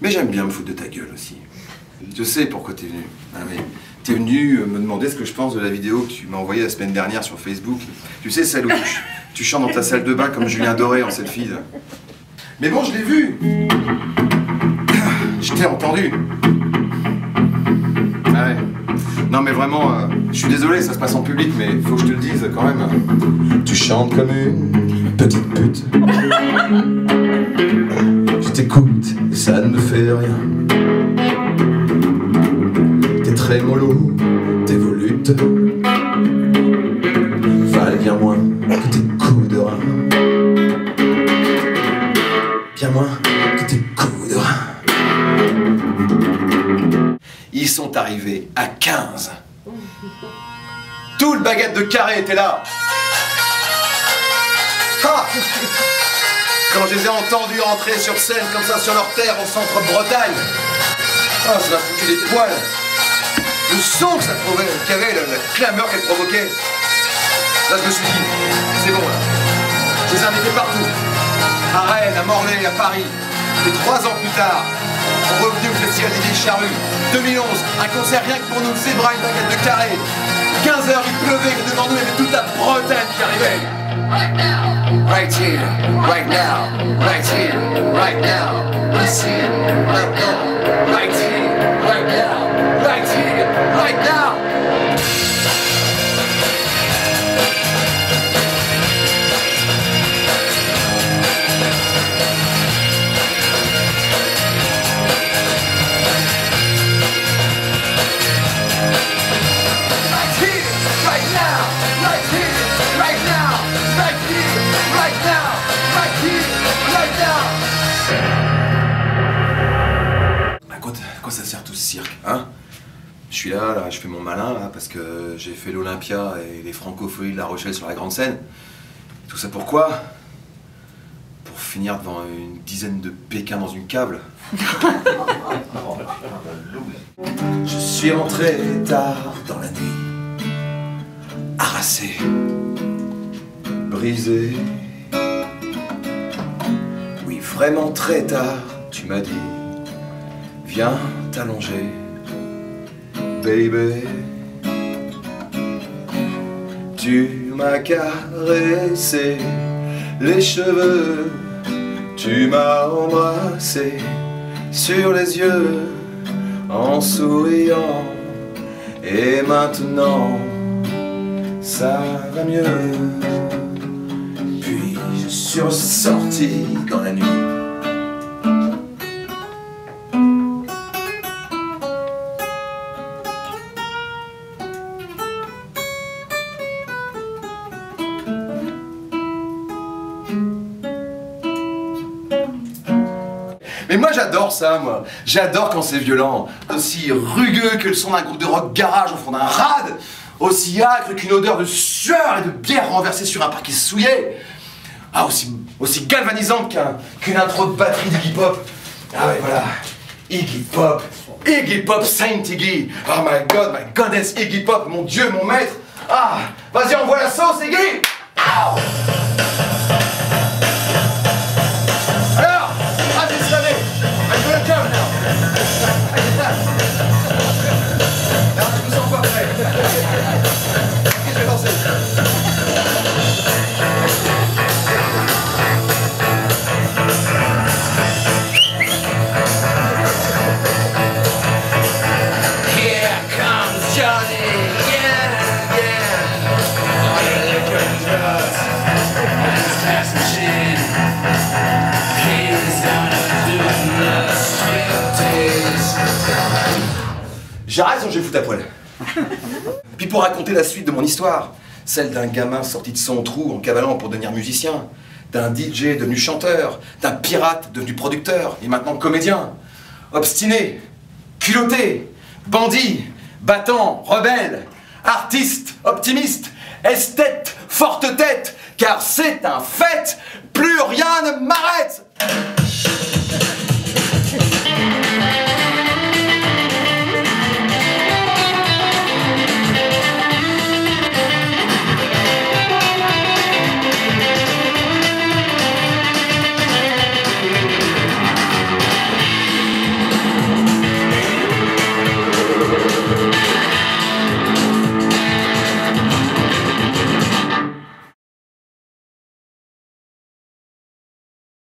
Mais j'aime bien me foutre de ta gueule aussi. Je sais pourquoi t'es venu. Ah, t'es venu me demander ce que je pense de la vidéo que tu m'as envoyée la semaine dernière sur Facebook. Tu sais, celle où tu, chantes dans ta salle de bain comme Julien Doré en selfie. là. Mais bon, je l'ai vu. Je t'ai entendu. Ah ouais. Non mais vraiment, euh, je suis désolé, ça se passe en public, mais faut que je te le dise quand même. Tu chantes comme une petite pute. Et ça ne me fait rien. T'es très mollo, t'es volute. Valent bien moins que tes coups de rein. Bien moins que tes coups de rein. Ils sont arrivés à 15. Tout le baguette de carré était là. Ah Quand je les ai entendus entrer sur scène comme ça sur leur terre au centre Bretagne, ah, ça m'a foutu des poils. Le son que ça avait, la, la clameur qu'elle provoquait. Là, je me suis dit, c'est bon là. Je les ai invités partout. À Rennes, à Morlaix, à Paris. Et trois ans plus tard, on revenu au Festival des Vieilles Charrues. 2011, un concert rien que pour nous, Zebra, une baguette de carré. 15 heures, il pleuvait, devant nous, il y avait toute la Bretagne qui arrivait. Right now, right here, right now, right here, right now, listen, right now, right cirque, hein Je suis là, là, je fais mon malin, là, parce que j'ai fait l'Olympia et les francophonies de La Rochelle sur la grande scène. Tout ça pourquoi? Pour finir devant une dizaine de Pékins dans une câble. Je suis rentré tard dans la nuit, harassé, brisé. Oui, vraiment très tard, tu m'as dit, viens t'allonger, baby. Tu m'as caressé les cheveux, tu m'as embrassé sur les yeux en souriant. Et maintenant, ça va mieux. Puis je suis ressorti dans la nuit. Mais moi j'adore ça, moi. J'adore quand c'est violent. Aussi rugueux que le son d'un groupe de rock garage au fond d'un rad. Aussi âcre qu'une odeur de sueur et de bière renversée sur un parquet souillé. Ah, aussi, aussi galvanisante qu'un- qu'une intro de batterie d'Iggy Pop. Ah ouais, voilà. Iggy Pop. Iggy Pop, Saint Iggy. Oh my god, my goddess, Iggy Pop, mon dieu, mon maître. Ah, vas-y, envoie la sauce, Iggy. J'arrête sinon je vais foutre à poil. Puis pour raconter la suite de mon histoire, celle d'un gamin sorti de son trou en cavalant pour devenir musicien, d'un DJ devenu chanteur, d'un pirate devenu producteur et maintenant comédien, obstiné, culotté, bandit, battant, rebelle, artiste, optimiste, esthète, forte tête, car c'est un fait, plus rien ne m'arrête